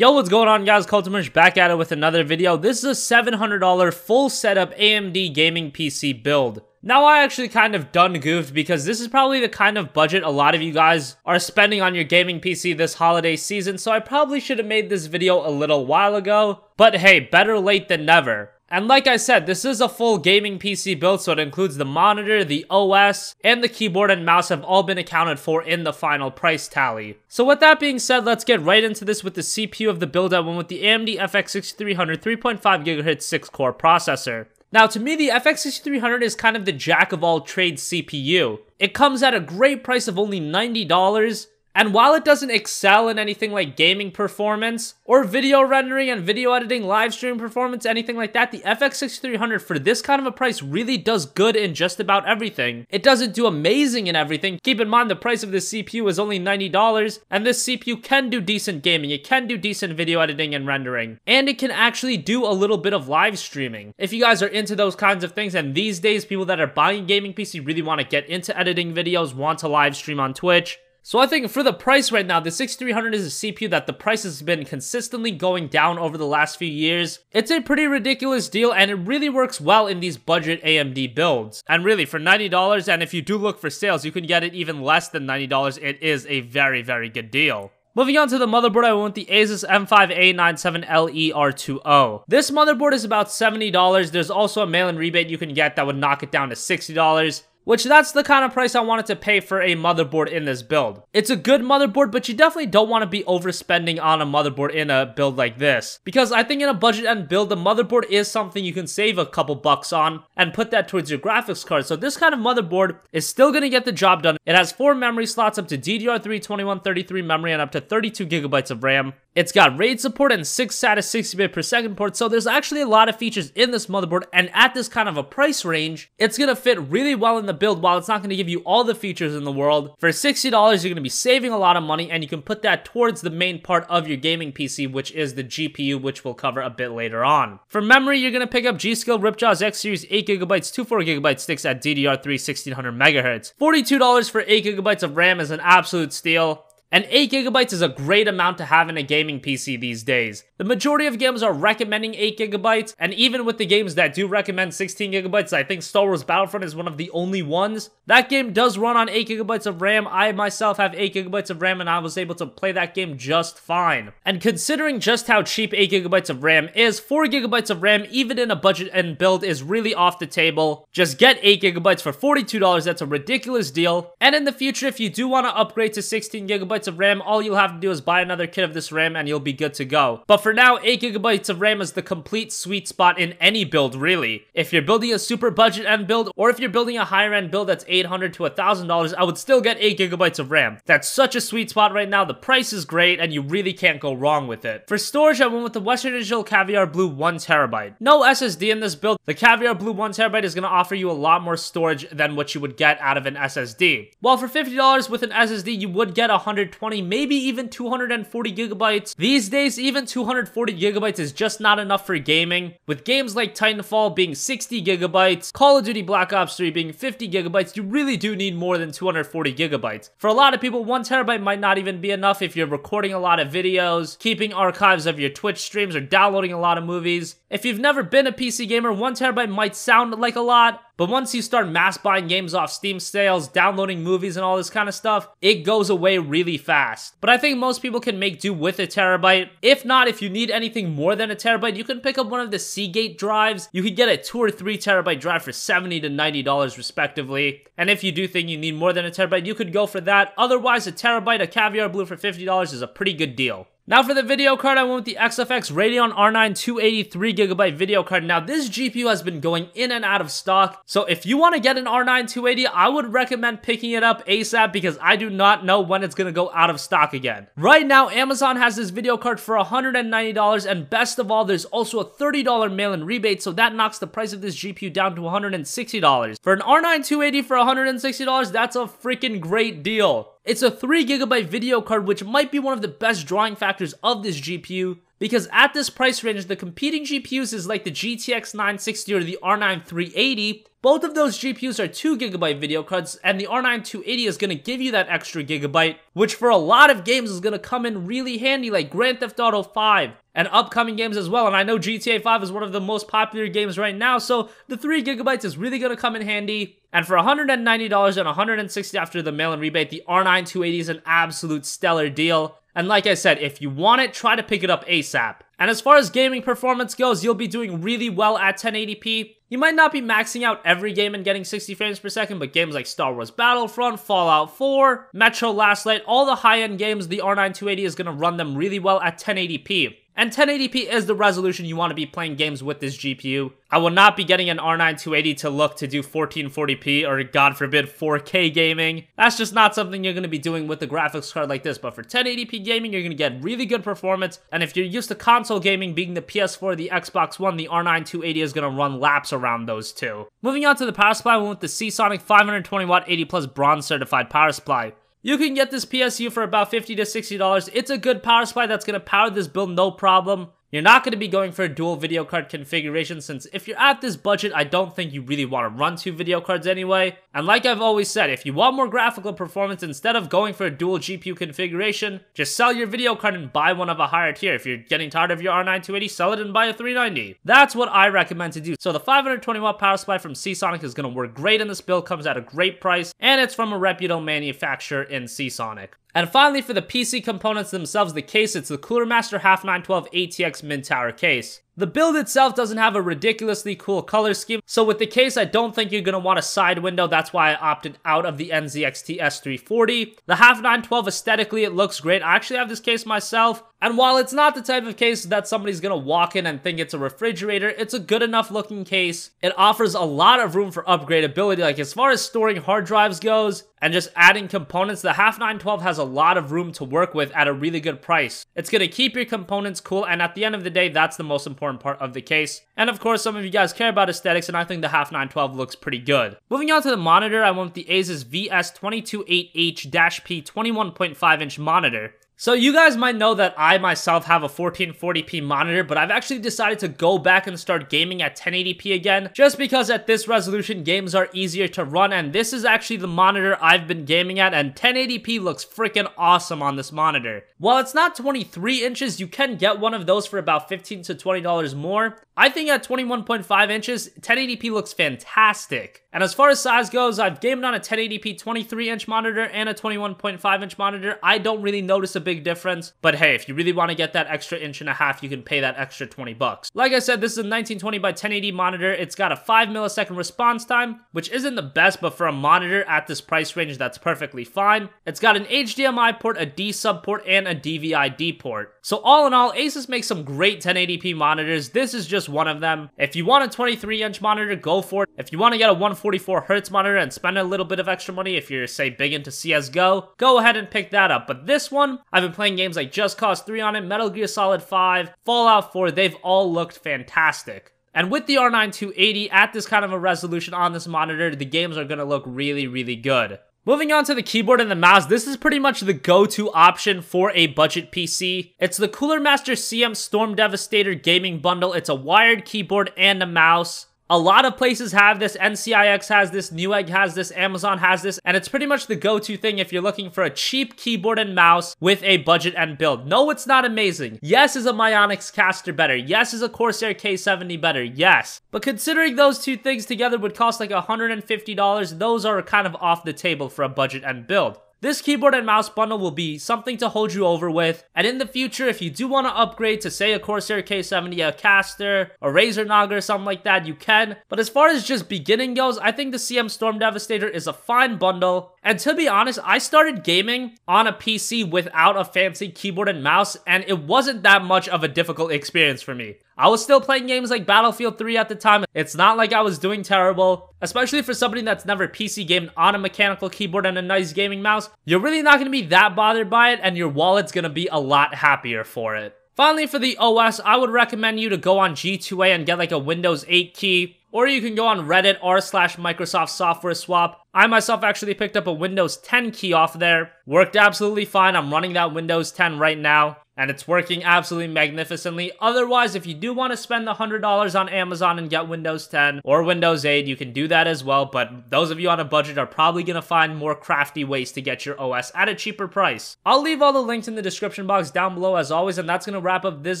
Yo, what's going on guys? CultOfMush back at it with another video. This is a $700 full setup AMD gaming PC build. Now I actually kind of done goofed because this is probably the kind of budget a lot of you guys are spending on your gaming PC this holiday season, so I probably should have made this video a little while ago. But hey, better late than never. And like I said, this is a full gaming PC build, so it includes the monitor, the OS, and the keyboard and mouse have all been accounted for in the final price tally. So with that being said, let's get right into this with the CPU of the build I went with the AMD FX 6300 3.5 GHz 6-core processor. Now, to me, the FX 6300 is kind of the jack of all trades CPU. It comes at a great price of only $90, and while it doesn't excel in anything like gaming performance, or video rendering and video editing, live stream performance, anything like that, the FX 6300 for this kind of a price really does good in just about everything. It doesn't do amazing in everything. Keep in mind the price of this CPU is only $90, and this CPU can do decent gaming, it can do decent video editing and rendering, and it can actually do a little bit of live streaming. If you guys are into those kinds of things, and these days people that are buying gaming PC really want to get into editing videos, want to live stream on Twitch, so I think for the price right now, the 6300 is a CPU that the price has been consistently going down over the last few years. It's a pretty ridiculous deal and it really works well in these budget AMD builds. And really, for $90, and if you do look for sales, you can get it even less than $90, it is a very, very good deal. Moving on to the motherboard, I with the Asus M5A97LE-R2O. This motherboard is about $70. There's also a mail-in rebate you can get that would knock it down to $60 which that's the kind of price I wanted to pay for a motherboard in this build. It's a good motherboard, but you definitely don't want to be overspending on a motherboard in a build like this. Because I think in a budget end build, the motherboard is something you can save a couple bucks on and put that towards your graphics card. So this kind of motherboard is still going to get the job done. It has four memory slots up to DDR3 2133 memory and up to 32 gigabytes of RAM. It's got RAID support and 6 SATA 60-bit per second ports, so there's actually a lot of features in this motherboard, and at this kind of a price range, it's gonna fit really well in the build while it's not gonna give you all the features in the world. For $60, you're gonna be saving a lot of money, and you can put that towards the main part of your gaming PC, which is the GPU, which we'll cover a bit later on. For memory, you're gonna pick up G.Skill Ripjaws X Series 8GB, 24GB sticks at DDR3 1600MHz. $42 for 8GB of RAM is an absolute steal. And 8 gigabytes is a great amount to have in a gaming PC these days. The majority of games are recommending 8 gigabytes, and even with the games that do recommend 16 gigabytes, I think Star Wars Battlefront is one of the only ones. That game does run on 8 gigabytes of RAM. I myself have 8 gigabytes of RAM, and I was able to play that game just fine. And considering just how cheap 8 gigabytes of RAM is, 4 gigabytes of RAM, even in a budget and build, is really off the table. Just get 8 gigabytes for $42, that's a ridiculous deal. And in the future, if you do want to upgrade to 16 gigabytes, gigabytes of RAM, all you'll have to do is buy another kit of this RAM and you'll be good to go. But for now, 8 gigabytes of RAM is the complete sweet spot in any build, really. If you're building a super budget end build, or if you're building a higher end build that's 800 to $1,000, I would still get 8 gigabytes of RAM. That's such a sweet spot right now, the price is great, and you really can't go wrong with it. For storage, I went with the Western Digital Caviar Blue 1TB. No SSD in this build, the Caviar Blue 1TB is going to offer you a lot more storage than what you would get out of an SSD. While for $50 with an SSD, you would get 100 120, maybe even 240 gigabytes. These days, even 240 gigabytes is just not enough for gaming. With games like Titanfall being 60 gigabytes, Call of Duty Black Ops 3 being 50 gigabytes, you really do need more than 240 gigabytes. For a lot of people, one terabyte might not even be enough if you're recording a lot of videos, keeping archives of your Twitch streams, or downloading a lot of movies. If you've never been a PC gamer, one terabyte might sound like a lot, but once you start mass buying games off Steam sales, downloading movies and all this kind of stuff, it goes away really fast. But I think most people can make do with a terabyte. If not, if you need anything more than a terabyte, you can pick up one of the Seagate drives. You could get a 2 or 3 terabyte drive for 70 to $90 respectively. And if you do think you need more than a terabyte, you could go for that. Otherwise, a terabyte of Caviar Blue for $50 is a pretty good deal. Now for the video card, I went with the XFX Radeon R9 280 3GB video card. Now this GPU has been going in and out of stock, so if you want to get an R9 280, I would recommend picking it up ASAP because I do not know when it's going to go out of stock again. Right now, Amazon has this video card for $190, and best of all, there's also a $30 mail-in rebate, so that knocks the price of this GPU down to $160. For an R9 280 for $160, that's a freaking great deal. It's a 3GB video card, which might be one of the best drawing factors of this GPU. because at this price range, the competing GPUs is like the GTX 960 or the R9 380. Both of those GPUs are 2GB video cards, and the R9 280 is going to give you that extra gigabyte, which for a lot of games is going to come in really handy, like Grand Theft Auto 5 and upcoming games as well. And I know GTA 5 is one of the most popular games right now, so the 3GB is really going to come in handy. And for $190 and 160 after the mail-in rebate, the R9 280 is an absolute stellar deal. And like I said, if you want it, try to pick it up ASAP. And as far as gaming performance goes, you'll be doing really well at 1080p. You might not be maxing out every game and getting 60 frames per second, but games like Star Wars Battlefront, Fallout 4, Metro Last Light, all the high-end games, the R9 280 is going to run them really well at 1080p. And 1080p is the resolution you want to be playing games with this GPU. I will not be getting an R9 280 to look to do 1440p or god forbid 4K gaming. That's just not something you're going to be doing with a graphics card like this. But for 1080p gaming, you're going to get really good performance. And if you're used to console gaming being the PS4 the Xbox One, the R9 280 is going to run laps around those two. Moving on to the power supply, we went with the Seasonic 520 watt 80 plus bronze certified power supply. You can get this PSU for about 50 to $60. It's a good power supply that's going to power this build no problem. You're not going to be going for a dual video card configuration since if you're at this budget, I don't think you really want to run two video cards anyway. And like I've always said, if you want more graphical performance instead of going for a dual GPU configuration, just sell your video card and buy one of a higher tier. If you're getting tired of your R9 280, sell it and buy a 390. That's what I recommend to do. So the 520 watt power supply from Seasonic is going to work great in this build, comes at a great price, and it's from a reputable manufacturer in Seasonic. And finally, for the PC components themselves, the case, it's the Cooler Master HAF 912 ATX Mid Tower case. The build itself doesn't have a ridiculously cool color scheme, so with the case, I don't think you're to want a side window, that's why I opted out of the NZXT S340. The HAF 912 aesthetically, it looks great. I actually have this case myself, and while it's not the type of case that somebody's gonna walk in and think it's a refrigerator, it's a good enough looking case. It offers a lot of room for upgradability, like as far as storing hard drives goes, and just adding components, the HAF 912 has a lot of room to work with at a really good price. It's gonna keep your components cool, and at the end of the day, that's the most important part of the case. And of course, some of you guys care about aesthetics, and I think the HAF 912 looks pretty good. Moving on to the monitor, I went with the Asus VS228H-P 21.5 inch monitor. So you guys might know that I myself have a 1440p monitor, but I've actually decided to go back and start gaming at 1080p again, just because at this resolution games are easier to run, and this is actually the monitor I've been gaming at, and 1080p looks freaking awesome on this monitor. While it's not 23 inches, you can get one of those for about 15 to $20 more. I think at 21.5 inches, 1080p looks fantastic. And as far as size goes, I've gamed on a 1080p 23 inch monitor and a 21.5 inch monitor. I don't really notice a big difference, but hey, if you really want to get that extra inch and a half, you can pay that extra 20 bucks. Like I said, this is a 1920 by 1080 monitor. It's got a 5 millisecond response time, which isn't the best, but for a monitor at this price range, that's perfectly fine. It's got an HDMI port, a D sub port, and a DVI-D port. So all in all, Asus makes some great 1080p monitors. This is just one of them. If you want a 23 inch monitor, go for it. If you want to get a 144 hertz monitor and spend a little bit of extra money if you're, say, big into CSGO, go ahead and pick that up. But this one, I've been playing games like Just Cause 3 on it, Metal Gear Solid 5, Fallout 4, they've all looked fantastic. And with the R9 280 at this kind of a resolution on this monitor, the games are going to look really, really good. Moving on to the keyboard and the mouse, this is pretty much the go-to option for a budget PC. It's the Cooler Master CM Storm Devastator gaming bundle. It's a wired keyboard and a mouse. A lot of places have this, NCIX has this, Newegg has this, Amazon has this, and it's pretty much the go-to thing if you're looking for a cheap keyboard and mouse with a budget and build. No, it's not amazing. Yes, is a Mionix Castor better? Yes, is a Corsair K70 better? Yes. But considering those two things together would cost like $150, those are kind of off the table for a budget and build. This keyboard and mouse bundle will be something to hold you over with, and in the future, if you do want to upgrade to say a Corsair K70, a Castor, a Razer Naga or something like that, you can. But as far as just beginning goes, I think the CM Storm Devastator is a fine bundle, and to be honest, I started gaming on a PC without a fancy keyboard and mouse, and it wasn't that much of a difficult experience for me. I was still playing games like Battlefield 3 at the time. It's not like I was doing terrible, especially for somebody that's never PC gamed on a mechanical keyboard and a nice gaming mouse. You're really not going to be that bothered by it, and your wallet's going to be a lot happier for it. Finally, for the OS, I would recommend you to go on G2A and get like a Windows 8 key, or you can go on Reddit r slash Microsoft Software Swap. I myself actually picked up a Windows 10 key off there. Worked absolutely fine. I'm running that Windows 10 right now. And it's working absolutely magnificently. Otherwise, if you do want to spend the $100 on Amazon and get Windows 10 or Windows 8, you can do that as well. But those of you on a budget are probably going to find more crafty ways to get your OS at a cheaper price. I'll leave all the links in the description box down below as always, and that's going to wrap up this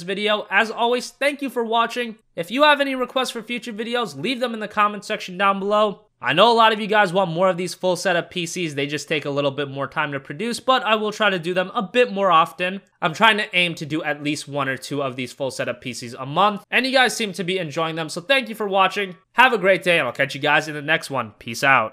video. As always, thank you for watching. If you have any requests for future videos, leave them in the comment section down below. I know a lot of you guys want more of these full setup PCs, they just take a little bit more time to produce, but I will try to do them a bit more often. I'm trying to aim to do at least one or two of these full setup PCs a month, and you guys seem to be enjoying them, so thank you for watching. Have a great day, and I'll catch you guys in the next one. Peace out.